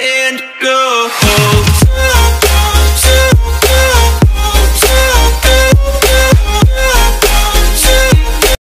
and go